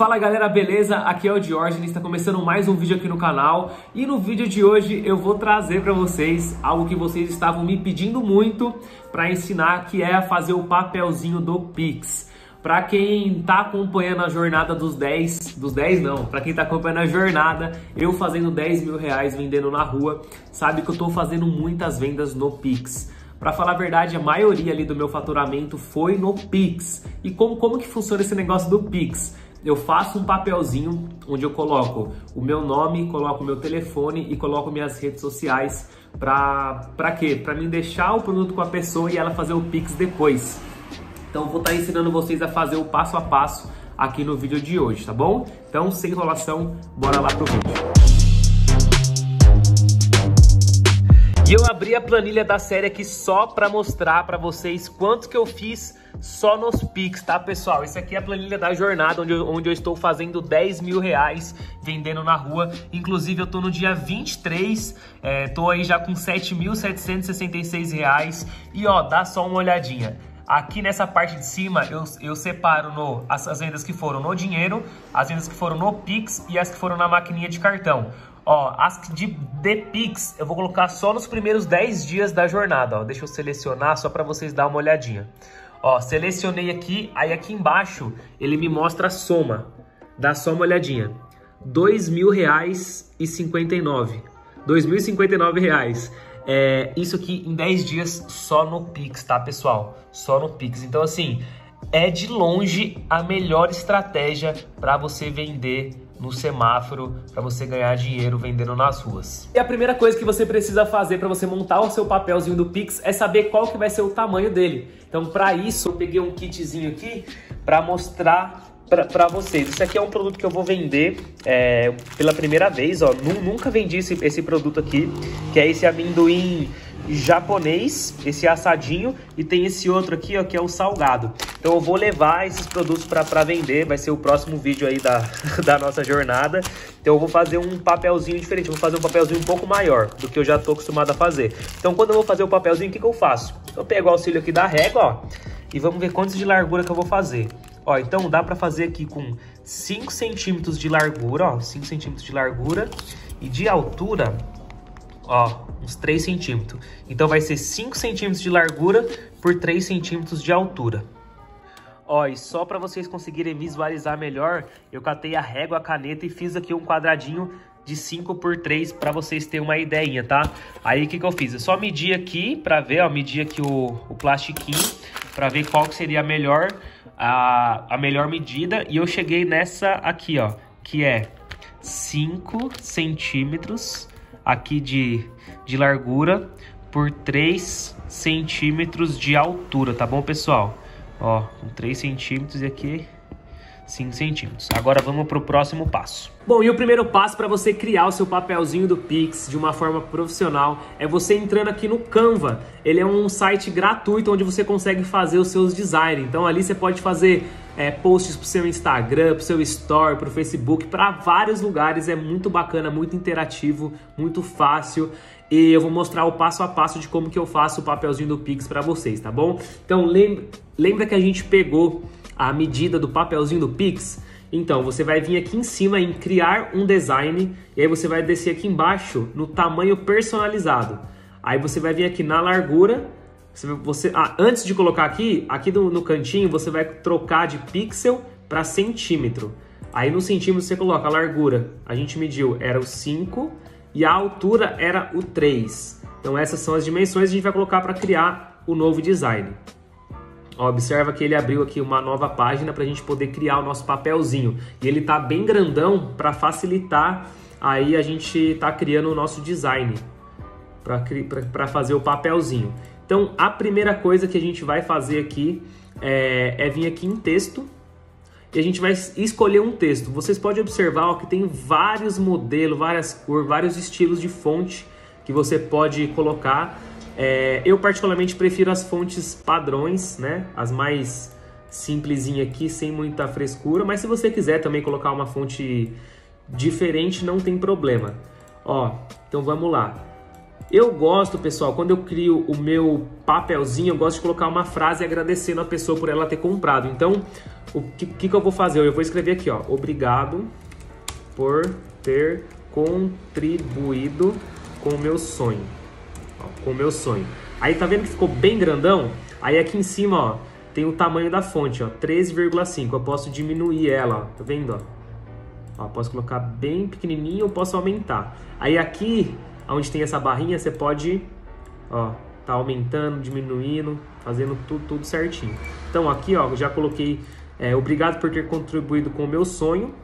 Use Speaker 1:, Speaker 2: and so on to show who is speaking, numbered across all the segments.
Speaker 1: Fala galera, beleza? Aqui é o Diógenes, está começando mais um vídeo aqui no canal e no vídeo de hoje eu vou trazer para vocês algo que vocês estavam me pedindo muito para ensinar, que é fazer o papelzinho do Pix. Para quem está acompanhando a jornada dos 10, dos 10 não, para quem está acompanhando a jornada, eu fazendo 10 mil reais vendendo na rua, sabe que eu estou fazendo muitas vendas no Pix. Para falar a verdade, a maioria ali do meu faturamento foi no Pix. E como, como que funciona esse negócio do Pix? Eu faço um papelzinho onde eu coloco o meu nome, coloco o meu telefone e coloco minhas redes sociais para para quê? Para mim deixar o produto com a pessoa e ela fazer o Pix depois. Então vou estar tá ensinando vocês a fazer o passo a passo aqui no vídeo de hoje, tá bom? Então, sem enrolação, bora lá pro vídeo. E eu abri a planilha da série aqui só para mostrar para vocês quanto que eu fiz só nos Pix, tá, pessoal? Isso aqui é a planilha da jornada, onde eu, onde eu estou fazendo 10 mil reais vendendo na rua. Inclusive, eu tô no dia 23, é, tô aí já com 7.766 reais. E, ó, dá só uma olhadinha. Aqui nessa parte de cima eu, eu separo no, as, as vendas que foram no dinheiro, as vendas que foram no Pix e as que foram na maquininha de cartão. Ó, as de, de Pix eu vou colocar só nos primeiros 10 dias da jornada, ó. Deixa eu selecionar só para vocês dar uma olhadinha. Ó, selecionei aqui, aí aqui embaixo ele me mostra a soma. Dá só uma olhadinha. Cinquenta e nove reais. É, isso aqui em 10 dias só no Pix, tá, pessoal? Só no Pix. Então, assim, é de longe a melhor estratégia para você vender no semáforo para você ganhar dinheiro vendendo nas ruas. E a primeira coisa que você precisa fazer para você montar o seu papelzinho do Pix é saber qual que vai ser o tamanho dele. Então, para isso, eu peguei um kitzinho aqui para mostrar para vocês. Isso aqui é um produto que eu vou vender é, pela primeira vez, ó. Nunca vendi esse, esse produto aqui, que é esse amendoim japonês, esse assadinho, e tem esse outro aqui, ó, que é o salgado. Então eu vou levar esses produtos para vender, vai ser o próximo vídeo aí da, da nossa jornada. Então eu vou fazer um papelzinho diferente, vou fazer um papelzinho um pouco maior do que eu já tô acostumado a fazer. Então quando eu vou fazer o papelzinho, o que, que eu faço? Eu pego o auxílio aqui da régua, ó, e vamos ver quantos de largura que eu vou fazer. Ó, então dá para fazer aqui com 5 centímetros de largura, ó, 5 centímetros de largura e de altura, ó, uns 3 centímetros. Então vai ser 5 centímetros de largura por 3 centímetros de altura. Ó, e só para vocês conseguirem visualizar melhor, eu catei a régua, a caneta e fiz aqui um quadradinho de 5 por 3 para vocês terem uma ideinha, tá? Aí o que, que eu fiz? Eu só medi aqui para ver, ó, medi aqui o, o plastiquinho para ver qual que seria a melhor, a, a melhor medida e eu cheguei nessa aqui, ó, que é 5 centímetros aqui de, de largura por 3 centímetros de altura, tá bom, pessoal? Ó, com 3 centímetros e aqui 5 centímetros. Agora vamos para o próximo passo. Bom, e o primeiro passo para você criar o seu papelzinho do Pix de uma forma profissional é você entrando aqui no Canva. Ele é um site gratuito onde você consegue fazer os seus designs. Então ali você pode fazer é, posts para o seu Instagram, para o seu Store, para o Facebook, para vários lugares. É muito bacana, muito interativo, muito fácil. E eu vou mostrar o passo a passo de como que eu faço o papelzinho do Pix para vocês, tá bom? Então lembra, lembra que a gente pegou a medida do papelzinho do Pix, então você vai vir aqui em cima em criar um design e aí você vai descer aqui embaixo no tamanho personalizado. Aí você vai vir aqui na largura, você, ah, antes de colocar aqui, aqui no, no cantinho você vai trocar de pixel para centímetro. Aí no centímetro você coloca a largura, a gente mediu, era o 5 e a altura era o 3. Então essas são as dimensões que a gente vai colocar para criar o novo design. Observa que ele abriu aqui uma nova página para a gente poder criar o nosso papelzinho. E ele tá bem grandão para facilitar aí a gente tá criando o nosso design para fazer o papelzinho. Então a primeira coisa que a gente vai fazer aqui é, é vir aqui em texto e a gente vai escolher um texto. Vocês podem observar ó, que tem vários modelos, várias cores, vários estilos de fonte que você pode colocar é, eu particularmente prefiro as fontes padrões, né? As mais simplesinha aqui, sem muita frescura. Mas se você quiser também colocar uma fonte diferente, não tem problema. Ó, então vamos lá. Eu gosto, pessoal, quando eu crio o meu papelzinho, eu gosto de colocar uma frase agradecendo a pessoa por ela ter comprado. Então, o que, que, eu vou fazer? Eu vou escrever aqui, ó. Obrigado por ter contribuído com o meu sonho. Ó, com o meu sonho. Aí tá vendo que ficou bem grandão? Aí aqui em cima, ó, tem o tamanho da fonte, ó, 13,5. Eu posso diminuir ela, ó, tá vendo, ó? ó? Posso colocar bem pequenininho ou posso aumentar. Aí aqui, onde tem essa barrinha, você pode, ó, tá aumentando, diminuindo, fazendo tudo, tudo certinho. Então aqui, ó, já coloquei, é, obrigado por ter contribuído com o meu sonho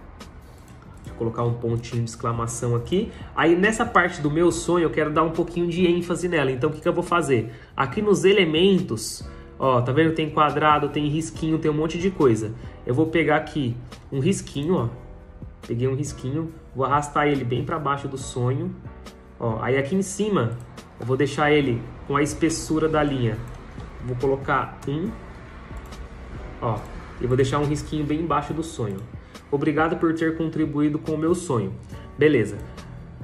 Speaker 1: colocar um pontinho de exclamação aqui. Aí nessa parte do meu sonho eu quero dar um pouquinho de ênfase nela. Então o que, que eu vou fazer? Aqui nos elementos, ó, tá vendo? Tem quadrado, tem risquinho, tem um monte de coisa. Eu vou pegar aqui um risquinho, ó. Peguei um risquinho, vou arrastar ele bem para baixo do sonho. Ó, aí aqui em cima eu vou deixar ele com a espessura da linha. Vou colocar um, ó, e vou deixar um risquinho bem embaixo do sonho. Obrigado por ter contribuído com o meu sonho. Beleza.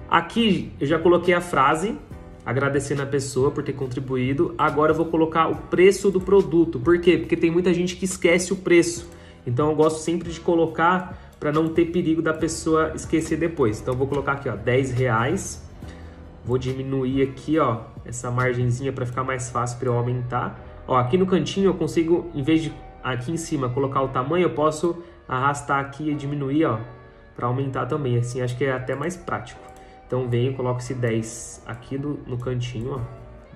Speaker 1: Aqui eu já coloquei a frase, agradecendo a pessoa por ter contribuído. Agora eu vou colocar o preço do produto. Por quê? Porque tem muita gente que esquece o preço. Então eu gosto sempre de colocar para não ter perigo da pessoa esquecer depois. Então eu vou colocar aqui, ó, 10 reais. Vou diminuir aqui, ó, essa margenzinha para ficar mais fácil para eu aumentar. Ó, aqui no cantinho eu consigo, em vez de aqui em cima colocar o tamanho, eu posso arrastar aqui e diminuir, ó, para aumentar também. Assim, acho que é até mais prático. Então venho, coloco esse 10 aqui do, no cantinho, ó,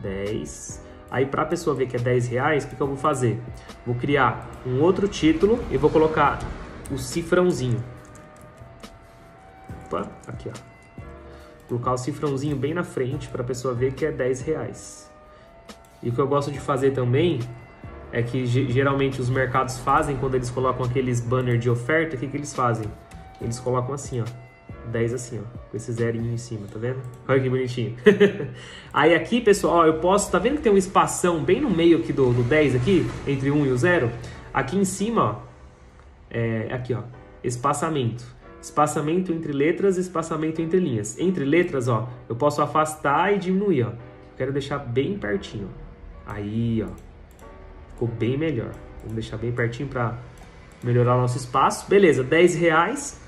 Speaker 1: 10. Aí para a pessoa ver que é 10 reais, o que, que eu vou fazer? Vou criar um outro título e vou colocar o cifrãozinho. Opa, aqui ó. Colocar o cifrãozinho bem na frente para a pessoa ver que é 10 reais. E o que eu gosto de fazer também é que geralmente os mercados fazem quando eles colocam aqueles banner de oferta, o que, que eles fazem? Eles colocam assim, ó. 10 assim, ó, com esse zerinho em cima, tá vendo? Olha que bonitinho. Aí aqui, pessoal, ó, eu posso, tá vendo que tem um espação bem no meio aqui do, do 10 aqui, entre 1 e o 0? Aqui em cima, ó, é, aqui, ó, espaçamento. Espaçamento entre letras, espaçamento entre linhas. Entre letras, ó, eu posso afastar e diminuir, ó. Quero deixar bem pertinho. Aí, ó. Ficou bem melhor. Vamos deixar bem pertinho para melhorar o nosso espaço. Beleza, 10 reais.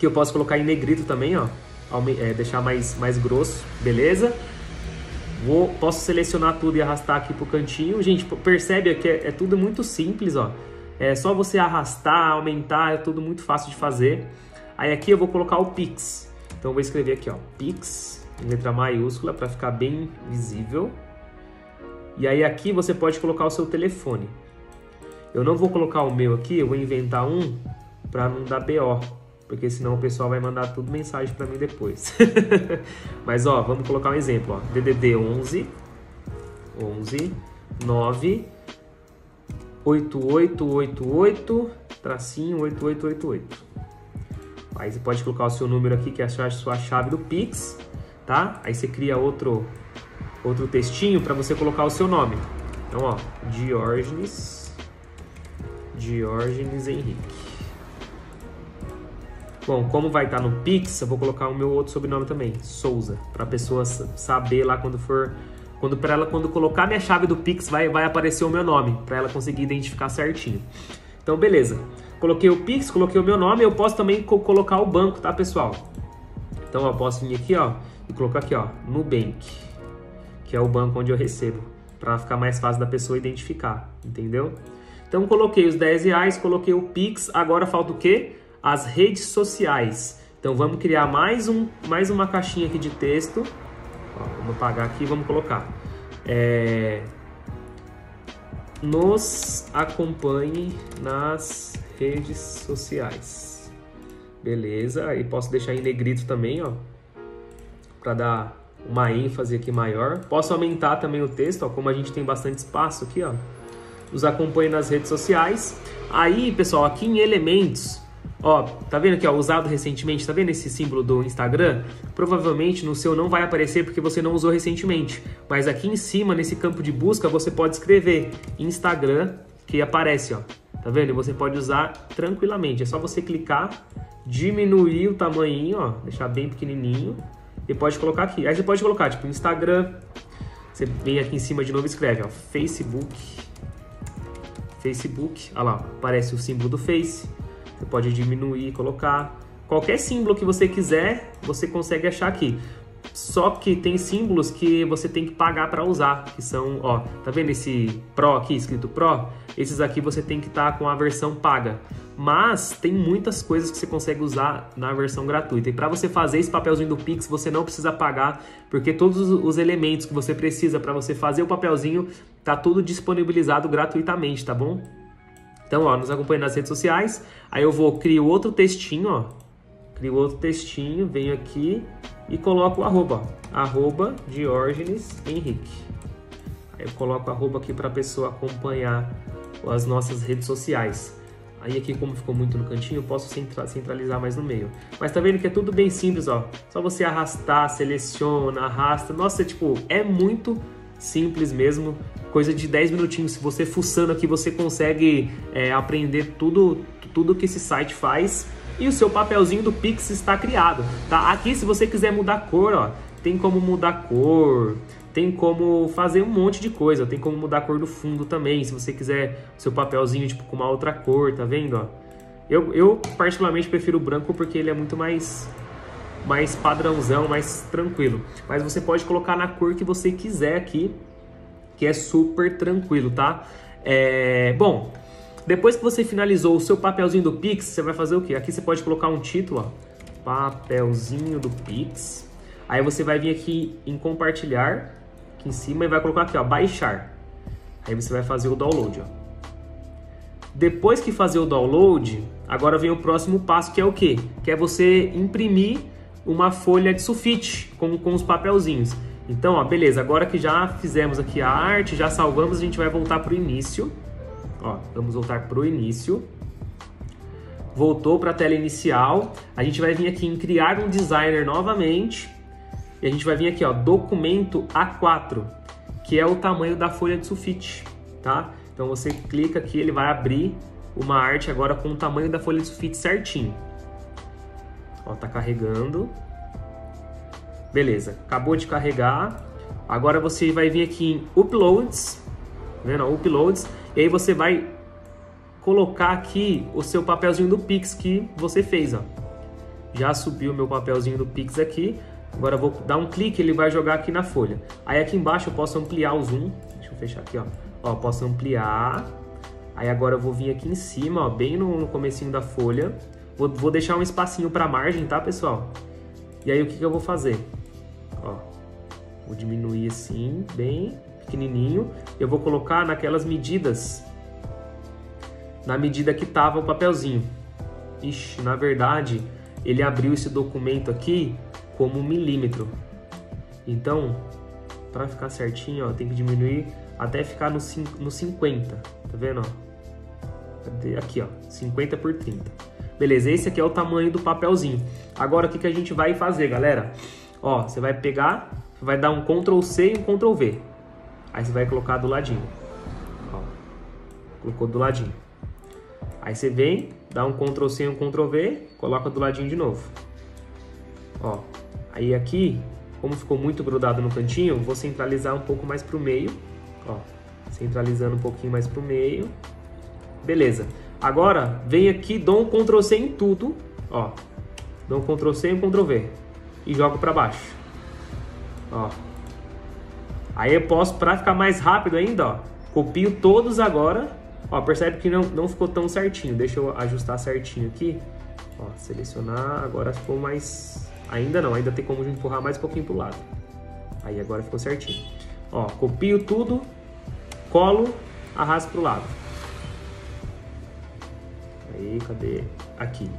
Speaker 1: Que eu posso colocar em negrito também, ó. É, deixar mais, mais grosso, beleza? Vou, posso selecionar tudo e arrastar aqui pro cantinho. Gente, percebe que é, é tudo muito simples, ó. É só você arrastar, aumentar, é tudo muito fácil de fazer. Aí aqui eu vou colocar o Pix. Então eu vou escrever aqui, ó, Pix, em letra maiúscula, para ficar bem visível. E aí aqui você pode colocar o seu telefone. Eu não vou colocar o meu aqui, eu vou inventar um para não dar BO, porque senão o pessoal vai mandar tudo mensagem para mim depois. Mas ó, vamos colocar um exemplo, ó. DDD 11 11 9 8888 tracinho 8888. Aí você pode colocar o seu número aqui que é a sua chave do Pix, tá? Aí você cria outro outro textinho para você colocar o seu nome. Então, ó, Diógenes, Diógenes Henrique. Bom, como vai estar tá no Pix, eu vou colocar o meu outro sobrenome também, Souza, para a pessoa saber lá quando for, quando para ela quando colocar minha chave do Pix vai vai aparecer o meu nome, para ela conseguir identificar certinho. Então, beleza. Coloquei o Pix, coloquei o meu nome, eu posso também co colocar o banco, tá, pessoal? Então, eu posso vir aqui, ó, e colocar aqui, ó, Nubank que é o banco onde eu recebo, para ficar mais fácil da pessoa identificar, entendeu? Então coloquei os 10 reais, coloquei o Pix, agora falta o quê? As redes sociais. Então vamos criar mais, um, mais uma caixinha aqui de texto. Ó, vamos apagar aqui vamos colocar. É... Nos acompanhe nas redes sociais. Beleza, aí posso deixar em negrito também, ó. Para dar uma ênfase aqui maior. Posso aumentar também o texto, ó, como a gente tem bastante espaço aqui, ó. Nos acompanhe nas redes sociais. Aí, pessoal, aqui em elementos, ó, tá vendo aqui, ó, usado recentemente, tá vendo esse símbolo do Instagram? Provavelmente no seu não vai aparecer porque você não usou recentemente, mas aqui em cima, nesse campo de busca, você pode escrever Instagram, que aparece, ó. Tá vendo? Você pode usar tranquilamente. É só você clicar, diminuir o tamanho, ó, deixar bem pequenininho e pode colocar aqui. Aí você pode colocar, tipo, Instagram, você vem aqui em cima de novo e escreve, ó, Facebook, Facebook, olha lá, aparece o símbolo do Face, você pode diminuir colocar. Qualquer símbolo que você quiser, você consegue achar aqui. Só que tem símbolos que você tem que pagar para usar, que são, ó, tá vendo esse Pro aqui, escrito Pro? Esses aqui você tem que estar tá com a versão paga. Mas tem muitas coisas que você consegue usar na versão gratuita. E para você fazer esse papelzinho do Pix, você não precisa pagar, porque todos os elementos que você precisa para você fazer o papelzinho tá tudo disponibilizado gratuitamente, tá bom? Então, ó, nos acompanhe nas redes sociais. Aí eu vou criar outro textinho, ó. Crio outro textinho, venho aqui e coloco o arroba, arroba Diógenes Henrique. Aí eu coloco arroba aqui para a pessoa acompanhar as nossas redes sociais. Aí aqui, como ficou muito no cantinho, eu posso centralizar mais no meio. Mas tá vendo que é tudo bem simples, ó. Só você arrastar, seleciona, arrasta. Nossa, tipo, é muito simples mesmo. Coisa de 10 minutinhos. Se você fuçando aqui, você consegue é, aprender tudo, tudo que esse site faz e o seu papelzinho do Pix está criado, tá? Aqui, se você quiser mudar cor, ó, tem como mudar cor, tem como fazer um monte de coisa, tem como mudar a cor do fundo também, se você quiser seu papelzinho tipo com uma outra cor, tá vendo, ó? Eu, eu particularmente prefiro o branco porque ele é muito mais mais padrãozão, mais tranquilo. Mas você pode colocar na cor que você quiser aqui, que é super tranquilo, tá? É, bom, depois que você finalizou o seu papelzinho do Pix, você vai fazer o quê? Aqui você pode colocar um título, ó, papelzinho do Pix. Aí você vai vir aqui em compartilhar, aqui em cima, e vai colocar aqui, ó, baixar. Aí você vai fazer o download, ó. Depois que fazer o download, agora vem o próximo passo, que é o quê? Que é você imprimir uma folha de sulfite com, com os papelzinhos. Então, ó, beleza, agora que já fizemos aqui a arte, já salvamos, a gente vai voltar para o início. Ó, vamos voltar para o início. Voltou para a tela inicial. A gente vai vir aqui em criar um designer novamente. E a gente vai vir aqui, ó, documento A4, que é o tamanho da folha de sulfite, tá? Então você clica aqui, ele vai abrir uma arte agora com o tamanho da folha de sulfite certinho. Ó, tá carregando. Beleza, acabou de carregar. Agora você vai vir aqui em Uploads, tá vendo? Uploads. E aí você vai colocar aqui o seu papelzinho do Pix que você fez, ó. Já subiu o meu papelzinho do Pix aqui. Agora vou dar um clique, ele vai jogar aqui na folha. Aí aqui embaixo eu posso ampliar o zoom. Deixa eu fechar aqui, ó. Ó, posso ampliar. Aí agora eu vou vir aqui em cima, ó, bem no, comecinho da folha. Vou, vou deixar um espacinho para margem, tá, pessoal? E aí o que, que eu vou fazer? Ó, vou diminuir assim, bem pequenininho, eu vou colocar naquelas medidas, na medida que tava o papelzinho. Ixi, na verdade, ele abriu esse documento aqui como um milímetro. Então, para ficar certinho, ó, tem que diminuir até ficar no, no 50, tá vendo? Aqui, ó, 50 por 30. Beleza, esse aqui é o tamanho do papelzinho. Agora, o que, que a gente vai fazer, galera? Ó, você vai pegar, vai dar um Ctrl C e um Ctrl V. Aí você vai colocar do ladinho. Ó, colocou do ladinho. Aí você vem, dá um Ctrl C e um Ctrl V, coloca do ladinho de novo. Ó, aí aqui, como ficou muito grudado no cantinho, vou centralizar um pouco mais pro meio. Ó, centralizando um pouquinho mais pro meio. Beleza. Agora, vem aqui, dou um Ctrl C em tudo. Ó, dou um Ctrl C e um Ctrl V. E jogo para baixo. Ó, Aí eu posso, para ficar mais rápido ainda, ó, copio todos agora. Ó, percebe que não, não ficou tão certinho. Deixa eu ajustar certinho aqui. Ó, selecionar, agora ficou mais... Ainda não, ainda tem como empurrar mais um pouquinho pro lado. Aí agora ficou certinho. Ó, copio tudo, colo, arrasto pro lado. Aí, cadê? Aqui.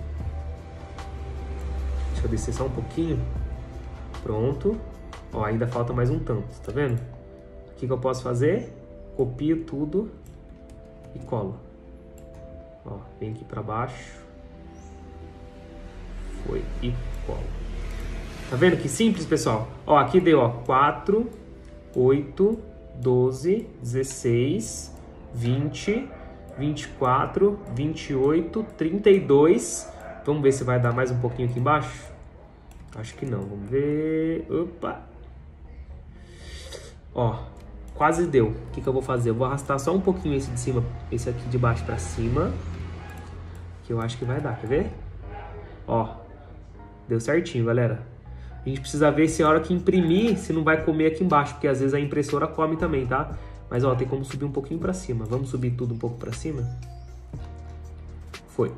Speaker 1: Deixa eu descer só um pouquinho. Pronto. Ó, ainda falta mais um tanto, tá vendo? O que, que eu posso fazer? Copio tudo e colo. Ó, vem aqui para baixo. Foi e colo. Tá vendo que simples, pessoal? Ó, aqui deu, ó, 4, 8, 12, 16, 20, 24, 28, 32. Vamos ver se vai dar mais um pouquinho aqui embaixo. Acho que não, vamos ver. Opa! Ó, quase deu. O que, que eu vou fazer? Eu vou arrastar só um pouquinho esse de cima, esse aqui de baixo pra cima. Que eu acho que vai dar, quer ver? Ó, deu certinho, galera. A gente precisa ver se a hora que imprimir, se não vai comer aqui embaixo, porque às vezes a impressora come também, tá? Mas ó, tem como subir um pouquinho pra cima. Vamos subir tudo um pouco pra cima? Foi.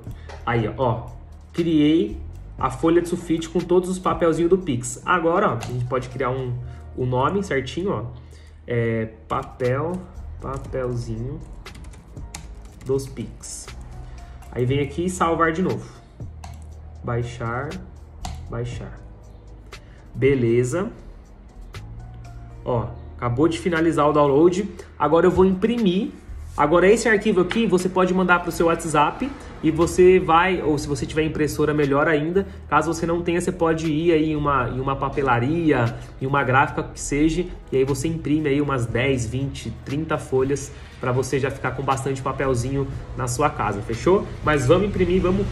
Speaker 1: Aí, ó, criei a folha de sulfite com todos os papelzinhos do Pix. Agora, ó, a gente pode criar um, o nome certinho, ó. É papel, papelzinho dos Pix. Aí vem aqui salvar de novo. Baixar, baixar. Beleza. Ó, acabou de finalizar o download. Agora eu vou imprimir. Agora esse arquivo aqui você pode mandar para o seu WhatsApp e você vai, ou se você tiver impressora, melhor ainda. Caso você não tenha, você pode ir aí em uma, em uma papelaria, em uma gráfica que seja, e aí você imprime aí umas 10, 20, 30 folhas para você já ficar com bastante papelzinho na sua casa, fechou? Mas vamos imprimir, vamos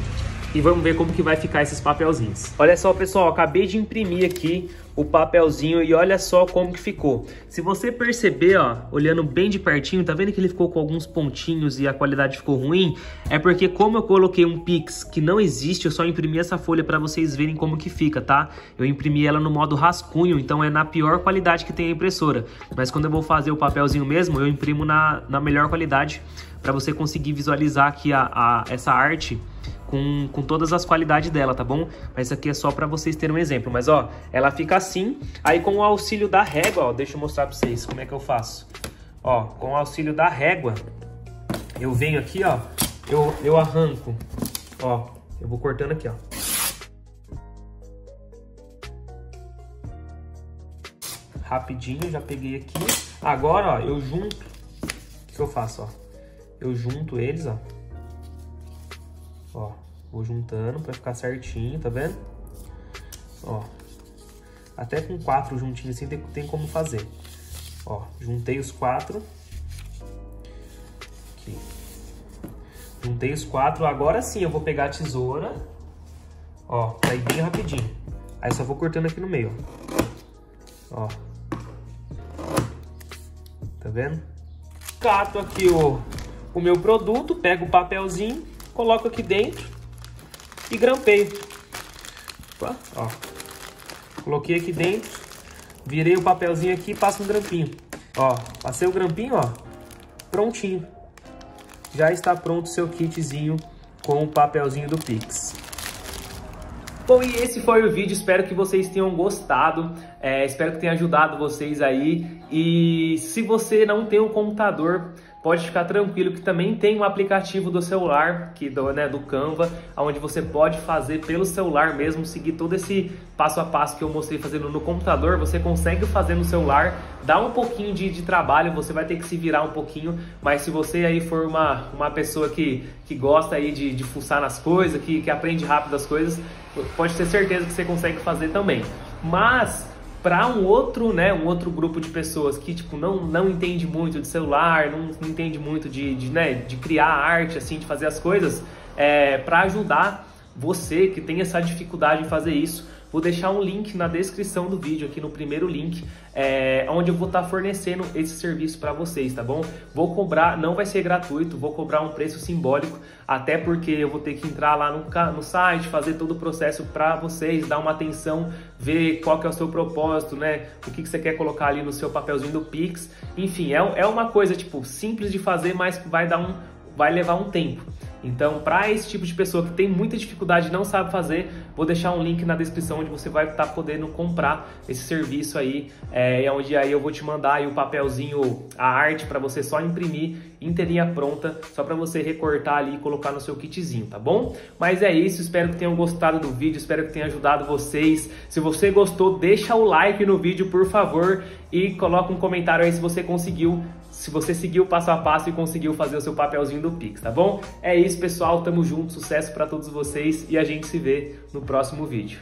Speaker 1: e vamos ver como que vai ficar esses papelzinhos. Olha só, pessoal, acabei de imprimir aqui o papelzinho e olha só como que ficou. Se você perceber, ó, olhando bem de pertinho, tá vendo que ele ficou com alguns pontinhos e a qualidade ficou ruim? É porque como eu coloquei um Pix que não existe, eu só imprimi essa folha para vocês verem como que fica, tá? Eu imprimi ela no modo rascunho, então é na pior qualidade que tem a impressora. Mas quando eu vou fazer o papelzinho mesmo, eu imprimo na, na melhor qualidade para você conseguir visualizar aqui a, a, essa arte com, com todas as qualidades dela, tá bom? Mas isso aqui é só para vocês terem um exemplo. Mas, ó, ela fica assim. Aí, com o auxílio da régua, ó, deixa eu mostrar para vocês como é que eu faço. Ó, com o auxílio da régua, eu venho aqui, ó, eu, eu arranco, ó, eu vou cortando aqui, ó. Rapidinho, já peguei aqui. Agora, ó, eu junto, o que, que eu faço, ó? Eu junto eles, ó. Ó, vou juntando pra ficar certinho, tá vendo? Ó, até com quatro juntinhos assim tem, tem como fazer. Ó, juntei os quatro. Aqui. Juntei os quatro. Agora sim eu vou pegar a tesoura. Ó, pra ir bem rapidinho. Aí só vou cortando aqui no meio, ó. Tá vendo? Cato aqui o, o meu produto, pego o papelzinho coloco aqui dentro e grampeio. Opa, ó. Coloquei aqui dentro, virei o papelzinho aqui e passo um grampinho. Ó, passei o grampinho, ó, prontinho. Já está pronto o seu kitzinho com o papelzinho do Pix. Bom, e esse foi o vídeo, espero que vocês tenham gostado, é, espero que tenha ajudado vocês aí. E se você não tem um computador, pode ficar tranquilo que também tem um aplicativo do celular, que do, né, do Canva, onde você pode fazer pelo celular mesmo, seguir todo esse passo a passo que eu mostrei fazendo no computador, você consegue fazer no celular, dá um pouquinho de, de trabalho, você vai ter que se virar um pouquinho, mas se você aí for uma, uma pessoa que, que gosta aí de, de fuçar nas coisas, que, que aprende rápido as coisas, pode ter certeza que você consegue fazer também. Mas para um outro, né, um outro grupo de pessoas que tipo não, não entende muito de celular, não, não entende muito de, de, né, de criar arte assim, de fazer as coisas, é, para ajudar você que tem essa dificuldade em fazer isso, Vou deixar um link na descrição do vídeo, aqui no primeiro link, é, onde eu vou estar tá fornecendo esse serviço para vocês, tá bom? Vou cobrar, não vai ser gratuito, vou cobrar um preço simbólico, até porque eu vou ter que entrar lá no, no site, fazer todo o processo para vocês, dar uma atenção, ver qual que é o seu propósito, né? O que, que você quer colocar ali no seu papelzinho do Pix. Enfim, é, é uma coisa, tipo, simples de fazer, mas vai dar um, vai levar um tempo. Então, para esse tipo de pessoa que tem muita dificuldade e não sabe fazer, vou deixar um link na descrição onde você vai estar tá podendo comprar esse serviço aí, é, onde aí eu vou te mandar o papelzinho, a arte para você só imprimir inteirinha pronta, só para você recortar ali e colocar no seu kitzinho, tá bom? Mas é isso, espero que tenham gostado do vídeo, espero que tenha ajudado vocês. Se você gostou, deixa o like no vídeo, por favor, e coloca um comentário aí se você conseguiu se você seguiu passo a passo e conseguiu fazer o seu papelzinho do Pix, tá bom? É isso, pessoal. Tamo junto. Sucesso para todos vocês e a gente se vê no próximo vídeo.